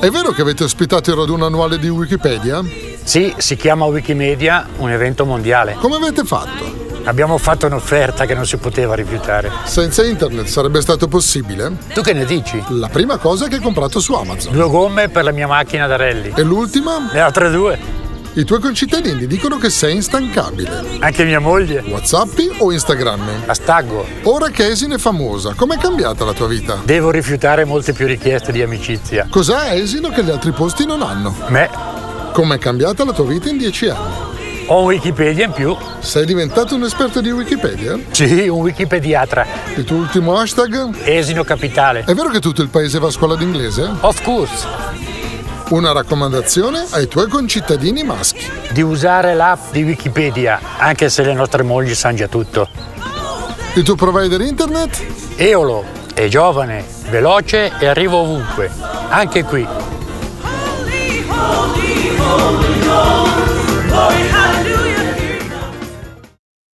È vero che avete ospitato il raduno annuale di Wikipedia? Sì, si chiama Wikimedia, un evento mondiale. Come avete fatto? Abbiamo fatto un'offerta che non si poteva rifiutare. Senza internet sarebbe stato possibile? Tu che ne dici? La prima cosa che hai comprato su Amazon. Due gomme per la mia macchina da rally. E l'ultima? Le altre due. I tuoi concittadini dicono che sei instancabile. Anche mia moglie. Whatsappi o Instagram? A staggo. Ora che Esine è famosa, com'è cambiata la tua vita? Devo rifiutare molte più richieste di amicizia. Cos'ha Esino che gli altri posti non hanno? Me. Com'è cambiata la tua vita in dieci anni? Ho Wikipedia in più. Sei diventato un esperto di Wikipedia? Sì, un wikipediatra. Il tuo ultimo hashtag? Esino capitale. È vero che tutto il paese va a scuola d'inglese? Of course. Una raccomandazione ai tuoi concittadini maschi. Di usare l'app di Wikipedia, anche se le nostre mogli sanno già tutto. Il tuo provider internet? Eolo è giovane, veloce e arriva ovunque. Anche qui.